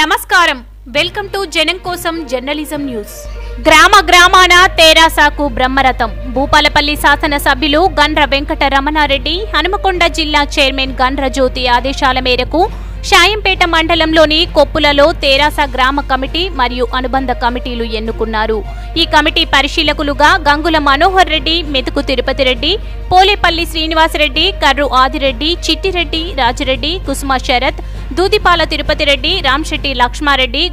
నమస్కారం. Welcome to జనం కోసం జర్నలిజం న్యూస్. గ్రామ గ్రామాన తేరాసాకు బ్రహ్మరథం. భూపాలపల్లి శాసనసభ్యులు గండ్ర వెంకట రమణారెడ్డి హనుమకొండ జిల్లా చైర్మన్ గండ్ర జ్యోతి ఆదేశాల మేరకు షాయంపేట మండలంలోని కొప్పులలో తెరాస గ్రామ కమిటీ మరియు అనుబంధ కమిటీలు ఎన్నుకున్నారు. ఈ కమిటీ పరిశీలకులుగా గంగుల మనోహర్ రెడ్డి మెతుకు తిరుపతి రెడ్డి పోలేపల్లి శ్రీనివాసరెడ్డి కర్రు ఆదిరెడ్డి చిట్టిరెడ్డి రాజిరెడ్డి కుసుమ శరత్ దూదిపాల తిరుపతి రెడ్డి రామ్శెట్టి లక్ష్మారెడ్డి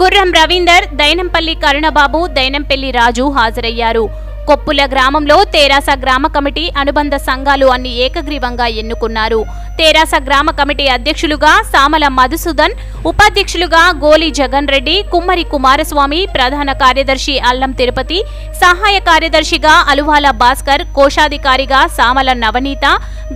గుర్రం రవీందర్ దైనంపల్లి కరుణబాబు దైనంపల్లి రాజు హాజరయ్యారు. కొప్పుల గ్రామంలో తెరాస గ్రామ కమిటీ అనుబంధ సంఘాలు అన్ని ఏకగ్రీవంగా ఎన్నుకున్నారు. తెరాస గ్రామ కమిటీ అధ్యక్షులుగా సామల మధుసూదన్ ఉపాధ్యక్షులుగా గోలి జగన్ రెడ్డి కుమ్మరి కుమారస్వామి ప్రధాన కార్యదర్శి అల్లం తిరుపతి సహాయ కార్యదర్శిగా అలువాల భాస్కర్ కోశాధికారిగా సామల నవనీత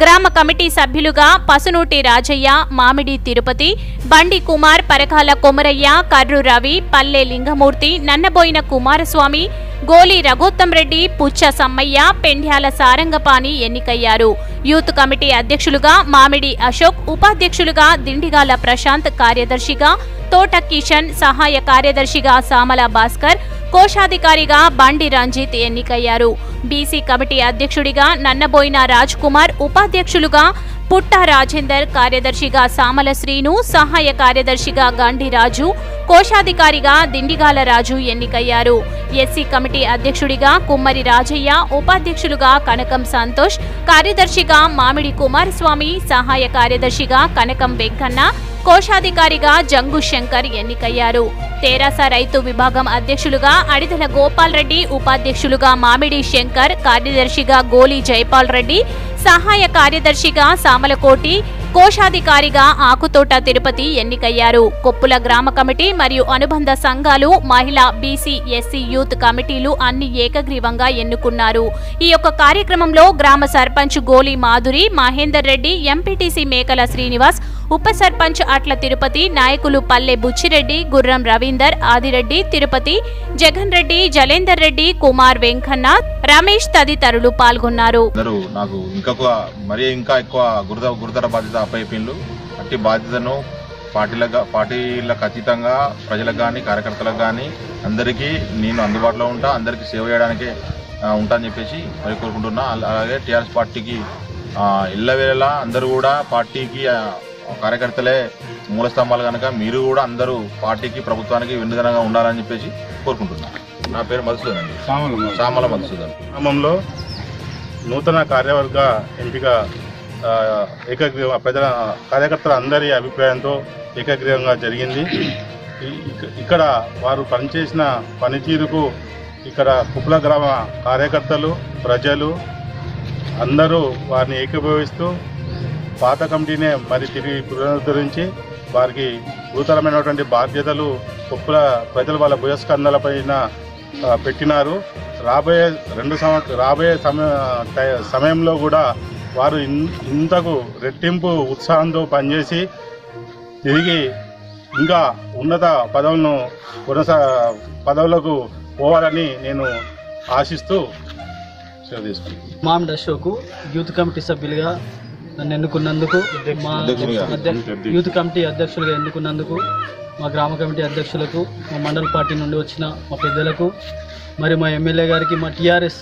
గ్రామ కమిటీ సభ్యులుగా పసునూటి రాజయ్య మామిడి తిరుపతి బండి కుమార్ పరకాల కొమరయ్య కర్రు రవి పల్లె లింగమూర్తి నన్నబోయిన కుమారస్వామి గోలి రఘోత్తం రెడ్డి పుచ్చ సమ్మయ్య పెండ్యాల సారంగపాణి ఎన్నికయ్యారు. యూత్ కమిటీ అధ్యక్షులుగా మామిడి అశోక్ ఉపాధ్యక్షులుగా దిండిగాల ప్రశాంత్ కార్యదర్శిగా తోట కిషన్ సహాయ కార్యదర్శిగా సామల భాస్కర్ కోశాధికారిగా బండి రంజిత్ ఎన్నికయ్యారు. బీసీ కమిటీ అధ్యక్షుడిగా నన్నబోయిన రాజ్ కుమార్ ఉపాధ్యక్షులుగా పుట్ట రాజేందర్ కార్యదర్శిగా సామల శ్రీను సహాయ కార్యదర్శిగా గాంధీరాజు రాజు కోశాధికారిగా దిండిగాల రాజు ఎన్నికయ్యారు. ఎస్సీ కమిటీ అధ్యక్షుడిగా కుమ్మరి రాజయ్య ఉపాధ్యక్షులుగా కనకం సంతోష్ కార్యదర్శిగా మామిడి కుమారస్వామి సహాయ కార్యదర్శిగా కనకం వెంకన్న కోశాధికారిగా జంగు శంకర్ ఎన్నికయ్యారు. తెరాస రైతు విభాగం అధ్యక్షులుగా అడిదల గోపాల్ రెడ్డి ఉపాధ్యక్షులుగా మామిడి శంకర్ కార్యదర్శిగా గోలి జైపాల్ రెడ్డి సహాయ కార్యదర్శిగా సామలకోటి కోశాధికారిగా ఆకుతోట తిరుపతి ఎన్నికయ్యారు. కొప్పుల గ్రామ కమిటీ మరియు అనుబంధ సంఘాలు మహిళా బీసీ ఎస్సీ యూత్ కమిటీలు అన్ని ఏకగ్రీవంగా ఎన్నుకున్నారు. ఈ యొక్క కార్యక్రమంలో గ్రామ సర్పంచ్ గోలి మాధురి మహేందర్ రెడ్డి ఎంపీటీసీ మేకల శ్రీనివాస్ ఉప సర్పంచ్ అట్ల తిరుపతి నాయకులు పల్లె బుచ్చిరెడ్డి గుర్రం రవీందర్ ఆదిరెడ్డి తిరుపతి జగన్ రెడ్డి జలేందర్ రెడ్డి కుమార్ వెంకన్న రమేష్ తదితరులు పాల్గొన్నారు. నాకు ఇంకొక మరీ ఇంకా ఎక్కువ గురుద గురుతర బాధ్యత అప్పయిపోయిండ్రు అట్టి బాధ్యతను పార్టీలకు పార్టీలకు అతీతంగా ప్రజలకు కానీ కార్యకర్తలకు కానీ అందరికీ నేను అందుబాటులో ఉంటా అందరికీ సేవ చేయడానికే ఉంటా అని చెప్పేసి మరి కోరుకుంటున్నా. అలాగే టీఆర్ఎస్ పార్టీకి ఇళ్ళవేళలా అందరూ కూడా పార్టీకి కార్యకర్తలే మూల స్తంభాలు కనుక మీరు కూడా అందరూ పార్టీకి ప్రభుత్వానికి వెన్నుదనంగా ఉండాలని చెప్పేసి కోరుకుంటున్నాను నా పేరు మధుసూదన్ అండి సామల మధుసూదన్. గ్రామంలో నూతన కార్యవర్గ ఎంపిక ఏకగ్రీవ ప్రజల కార్యకర్తల అందరి అభిప్రాయంతో ఏకగ్రీవంగా జరిగింది. ఇక్కడ వారు పనిచేసిన పనితీరుకు ఇక్కడ కుప్ల గ్రామ కార్యకర్తలు ప్రజలు అందరూ వారిని ఏకీభవిస్తూ పాత కమిటీనే మరి తిరిగి పునరుద్ధరించి వారికి గురుతరమైనటువంటి బాధ్యతలు కుప్పల ప్రజలు వాళ్ళ భుజస్కంధాలపైన పెట్టినారు. రాబోయే రెండు సంవత్సర రాబోయే సమయ టై- సమయంలో కూడా వారు ఇన్- ఇంతకు రెట్టింపు ఉత్సాహంతో పనిచేసి తిరిగి ఇంకా ఉన్నత పదవులను కొనసా పదవులకు పోవాలని నేను ఆశిస్తూ సెలవు మామిడి అశోక్ యూత్ కమిటీ సభ్యులుగా నన్ను ఎన్నుకున్నందుకు మా యూత్ కమిటీ అధ్యక్షులుగా ఎన్నుకున్నందుకు మా గ్రామ కమిటీ అధ్యక్షులకు మా మండల పార్టీ నుండి వచ్చిన మా పెద్దలకు మరి మా ఎమ్మెల్యే గారికి మా టీఆర్ఎస్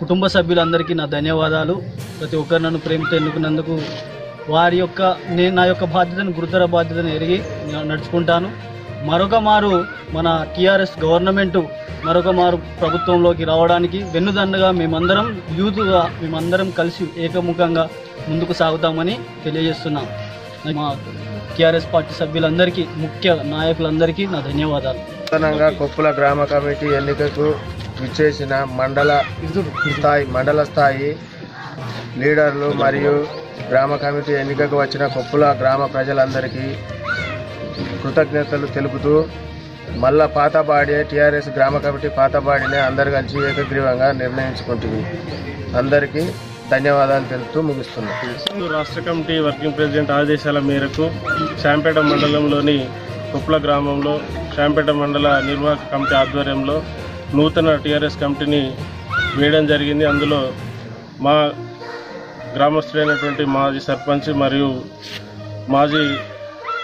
కుటుంబ సభ్యులందరికీ నా ధన్యవాదాలు. ప్రతి ఒక్కరు నన్ను ప్రేమతో ఎన్నుకున్నందుకు వారి యొక్క నేను నా యొక్క బాధ్యతను గురుతర బాధ్యతను ఎరిగి నడుచుకుంటాను. మరొక మారు మన టీఆర్ఎస్ గవర్నమెంట్ మరొక మారు ప్రభుత్వంలోకి రావడానికి వెన్నుదన్నుగా మేమందరం యూత్గా మేమందరం కలిసి ఏకముఖంగా ముందుకు సాగుతామని తెలియజేస్తున్నాం. మా టీఆర్ఎస్ పార్టీ సభ్యులందరికీ ముఖ్య నాయకులందరికీ నా ధన్యవాదాలు. నూతనంగా కొప్పుల గ్రామ కమిటీ ఎన్నికకు విచ్చేసిన మండల స్థాయి మండల స్థాయి లీడర్లు మరియు గ్రామ కమిటీ ఎన్నికకు వచ్చిన కొప్పుల గ్రామ ప్రజలందరికీ కృతజ్ఞతలు తెలుపుతూ మళ్ళా పాతబాడి టీఆర్ఎస్ గ్రామ కమిటీ పాతబాడిని అందరు కలిసి ఏకగ్రీవంగా నిర్ణయించుకుంటుంది అందరికీ ధన్యవాదాలు తెలుపుతూ ముగిస్తున్నాం. రాష్ట్ర కమిటీ వర్కింగ్ ప్రెసిడెంట్ ఆదేశాల మేరకు శాంపేట మండలంలోని కుప్ల గ్రామంలో శాంపేట మండల నిర్వాహక కమిటీ ఆధ్వర్యంలో నూతన టీఆర్ఎస్ కమిటీని వేయడం జరిగింది. అందులో మా గ్రామస్తుడైనటువంటి మాజీ సర్పంచ్ మరియు మాజీ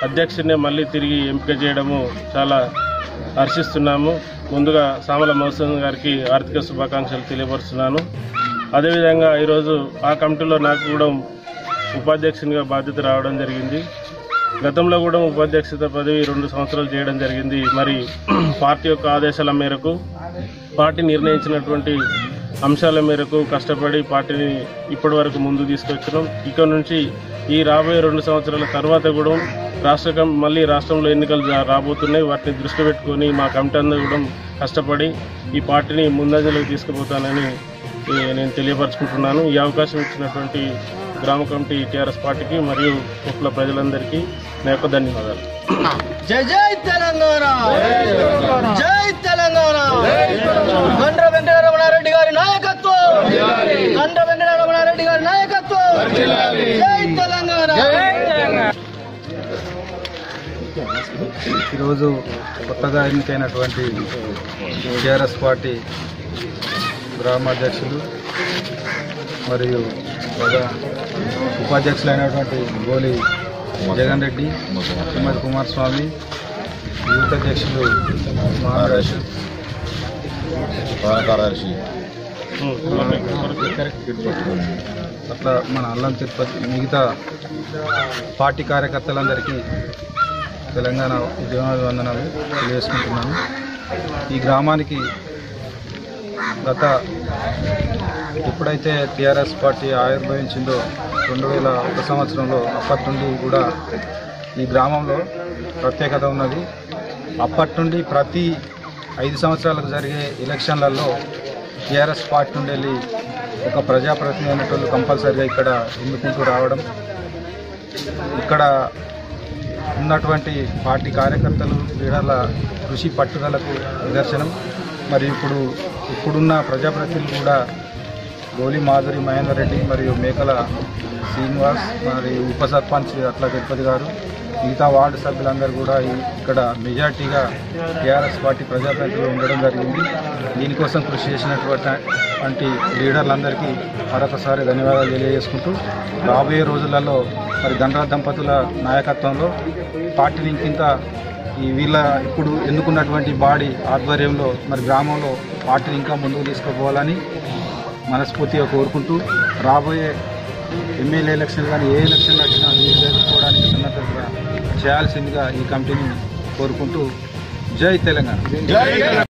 అధ్యక్షుడినే మళ్ళీ తిరిగి ఎంపిక చేయడము చాలా హర్షిస్తున్నాము. ముందుగా సామల మధుసూదన్ గారికి ఆర్థిక శుభాకాంక్షలు తెలియపరుస్తున్నాను. అదేవిధంగా ఈరోజు ఆ కమిటీలో నాకు కూడా ఉపాధ్యక్షునిగా బాధ్యత రావడం జరిగింది. గతంలో కూడా ఉపాధ్యక్షత పదవి రెండు సంవత్సరాలు చేయడం జరిగింది. మరి పార్టీ యొక్క ఆదేశాల మేరకు పార్టీ నిర్ణయించినటువంటి అంశాల మేరకు కష్టపడి పార్టీని ఇప్పటి వరకు ముందు తీసుకొచ్చినాం. ఇక్కడ నుంచి ఈ రాబోయే రెండు సంవత్సరాల తర్వాత కూడా రాష్ట్ర మళ్ళీ రాష్ట్రంలో ఎన్నికలు రాబోతున్నాయి. వాటిని దృష్టి పెట్టుకొని మా కమిటీ అందరూ కూడా కష్టపడి ఈ పార్టీని ముందంజలోకి తీసుకుపోతానని నేను తెలియపరచుకుంటున్నాను. ఈ అవకాశం ఇచ్చినటువంటి గ్రామ కమిటీ టీఆర్ఎస్ పార్టీకి మరియు కుట్ల ప్రజలందరికీ నా యొక్క ధన్యవాదాలు. జై జై తెలంగాణ! జై తెలంగాణ! గండ్ర వెంకటరమణారెడ్డి గారి నాయకత్వం! గండ్ర వెంకటరమణారెడ్డి గారి నాయకత్వం! జై తెలంగాణ! ఈరోజు కొత్తగా ఎన్నికైనటువంటి టీఆర్ఎస్ పార్టీ గ్రామాధ్యక్షులు మరియు ఉపాధ్యక్షులైనటువంటి గోలి జగన్ రెడ్డి శ్రీమతి కుమారస్వామి యూత్ అధ్యక్షులు మహారాజ్. కార్యదర్శి అట్లా మన అల్లం తిరుపతి మిగతా పార్టీ కార్యకర్తలందరికీ తెలంగాణ ఉద్యమాభివందనాలు తెలియజేసుకుంటున్నాను. ఈ గ్రామానికి గత ఎప్పుడైతే టీఆర్ఎస్ పార్టీ ఆవిర్భవించిందో రెండు వేల ఒక సంవత్సరంలో అప్పటి నుండి కూడా ఈ గ్రామంలో ప్రత్యేకత ఉన్నది. అప్పటి నుండి ప్రతి ఐదు సంవత్సరాలకు జరిగే ఎలక్షన్లలో టీఆర్ఎస్ పార్టీ నుండి వెళ్ళి ఒక ప్రజాప్రతినిధి అనేటోళ్ళు కంపల్సరిగా ఇక్కడ ఎన్నుకుంటూ రావడం. ఇక్కడ ఉన్నటువంటి పార్టీ కార్యకర్తలు క్రీడల కృషి పట్టుదలకు నిదర్శనం. మరి ఇప్పుడు ఇప్పుడున్న ప్రజాప్రతినిధులు కూడా గోలి మాధురి మహేందర్ రెడ్డి మరియు మేకల శ్రీనివాస్ మరి ఉప సర్పంచ్ అట్లా తిరుపతి గారు మిగతా వార్డు సభ్యులందరూ కూడా ఇక్కడ మెజార్టీగా టీఆర్ఎస్ పార్టీ ప్రజాప్రతినిధులు ఉండడం జరిగింది. దీనికోసం కృషి చేసినటువంటి లీడర్లందరికీ మరొకసారి ధన్యవాదాలు తెలియజేసుకుంటూ రాబోయే రోజులలో మరి దండ్రా దంపతుల నాయకత్వంలో పార్టీని ఇంకింత ఈ వీళ్ళ ఇప్పుడు ఎన్నుకున్నటువంటి బాడీ ఆధ్వర్యంలో మరి గ్రామంలో పార్టీని ఇంకా ముందుకు తీసుకుపోవాలని మనస్ఫూర్తిగా కోరుకుంటూ రాబోయే ఎమ్మెల్యే ఎలక్షన్ కానీ ఏ ఎలక్షన్ వచ్చినా నిర్వహించుకోవడానికి సన్నద్ధంగా చేయాల్సిందిగా ఈ కమిటీని కోరుకుంటూ జై తెలంగాణ.